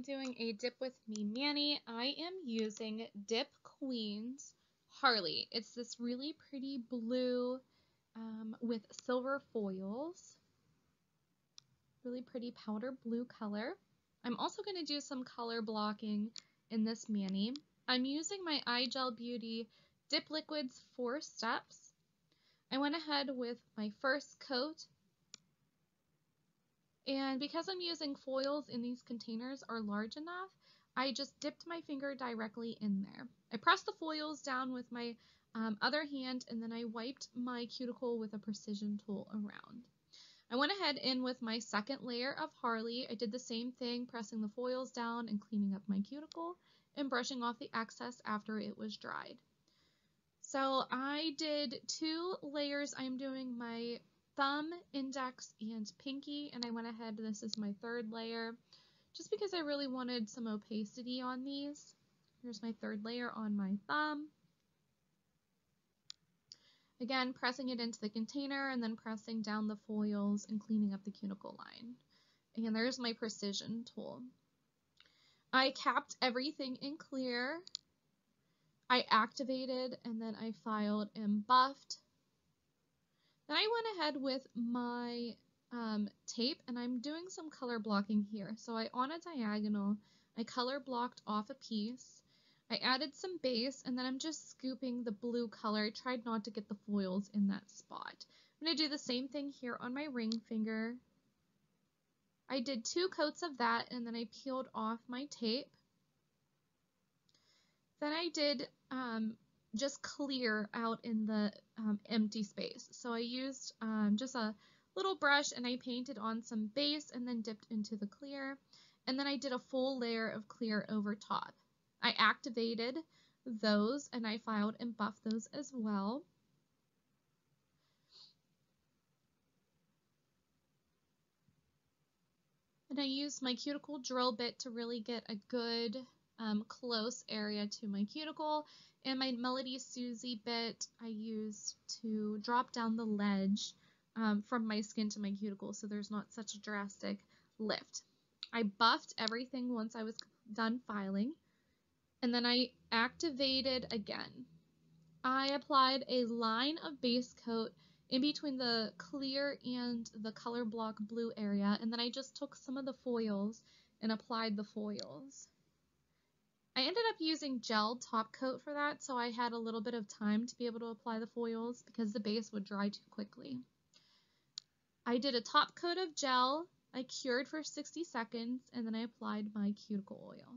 Dip With Me Mani. I am using Dip Queens Harley. It's this really pretty blue um, with silver foils. Really pretty powder blue color. I'm also going to do some color blocking in this Mani. I'm using my iGel Beauty Dip Liquids 4 Steps. I went ahead with my first coat and because I'm using foils and these containers are large enough, I just dipped my finger directly in there. I pressed the foils down with my um, other hand and then I wiped my cuticle with a precision tool around. I went ahead in with my second layer of Harley. I did the same thing, pressing the foils down and cleaning up my cuticle and brushing off the excess after it was dried. So I did two layers. I'm doing my thumb, index, and pinky, and I went ahead, this is my third layer, just because I really wanted some opacity on these. Here's my third layer on my thumb. Again, pressing it into the container and then pressing down the foils and cleaning up the cuticle line. And there's my precision tool. I capped everything in clear. I activated and then I filed and buffed then I went ahead with my um, tape and I'm doing some color blocking here. So I, on a diagonal, I color blocked off a piece. I added some base and then I'm just scooping the blue color. I tried not to get the foils in that spot. I'm going to do the same thing here on my ring finger. I did two coats of that and then I peeled off my tape. Then I did um, just clear out in the um, empty space. So I used um, just a little brush and I painted on some base and then dipped into the clear. And then I did a full layer of clear over top. I activated those and I filed and buffed those as well. And I used my cuticle drill bit to really get a good um, close area to my cuticle. And my MelodySusie bit I used to drop down the ledge um, from my skin to my cuticle so there's not such a drastic lift. I buffed everything once I was done filing. And then I activated again. I applied a line of base coat in between the clear and the color block blue area. And then I just took some of the foils and applied the foils. I ended up using gel top coat for that, so I had a little bit of time to be able to apply the foils because the base would dry too quickly. I did a top coat of gel, I cured for 60 seconds, and then I applied my cuticle oil.